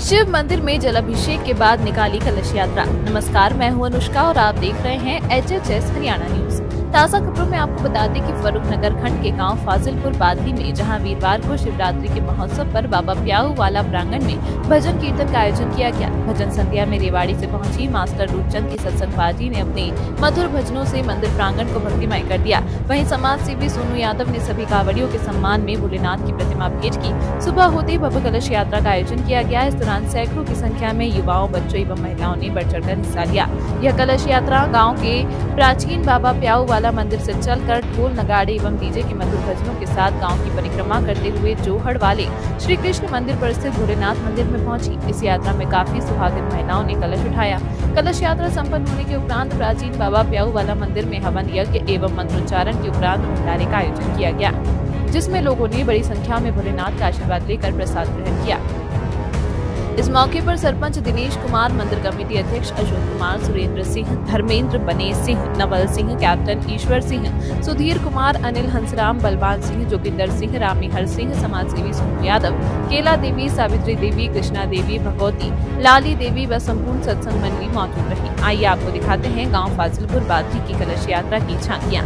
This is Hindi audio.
शिव मंदिर में जलाभिषेक के बाद निकाली कलश यात्रा। नमस्कार, मैं हूँ अनुष्का और आप देख रहे हैं H H S Haryana news. ताज़ा खबरों में आपको बता दें कि फरूख नगर खंड के गाँव फाजिलपुर बादली में, जहाँ वीरवार को शिवरात्रि के महोत्सव पर बाबा प्याऊ वाला प्रांगण में भजन कीर्तन का आयोजन किया गया। भजन संध्या में रेवाड़ी से पहुँची मास्टर रूपचंद की सत्संग पार्टी ने अपने मधुर भजनों से मंदिर प्रांगण को भक्तिमय कर दिया। वही समाज सेवी सोनू यादव ने सभी कांवड़ियों के सम्मान में भोलेनाथ की प्रतिमा भेंट की। सुबह होते ही भव्य कलश यात्रा का आयोजन किया गया। इस दौरान सैकड़ों की संख्या में युवाओं, बच्चों एवं महिलाओं ने बढ़ चढ़कर हिस्सा लिया। यह कलश यात्रा गाँव के प्राचीन बाबा प्याऊ वाला मंदिर से चलकर ढोल नगाड़े एवं डीजे के मधुर भजनों के साथ गाँव की परिक्रमा करते हुए जोहड़ वाले श्री कृष्ण मंदिर पर स्थित भोलेनाथ मंदिर में पहुँची। इस यात्रा में काफ़ी सुहागिन महिलाओं ने कलश उठाया। कलश यात्रा संपन्न होने के उपरांत प्राचीन बाबा प्याऊ वाला मंदिर में हवन यज्ञ एवं मंत्रोच्चारण के उपरांत भंडारे का आयोजन किया गया, जिसमें लोगों ने बड़ी संख्या में भोलेनाथ का आशीर्वाद लेकर प्रसाद ग्रहण किया। इस मौके पर सरपंच दिनेश कुमार, मंदिर कमेटी अध्यक्ष अशोक कुमार, सुरेंद्र सिंह, धर्मेंद्र बने सिंह, नवल सिंह, कैप्टन ईश्वर सिंह, सुधीर कुमार, अनिल हंसराम, बलवान सिंह, जोगिंदर सिंह, रामीहर सिंह समाज सेवी सोनू यादव, केला देवी, सावित्री देवी, कृष्णा देवी, भगवती, लाली देवी व संपूर्ण सत्संग मंडली मौजूद रही। आइए आपको दिखाते हैं गाँव फाजिलपुर बादली की कलश यात्रा की झांकियाँ।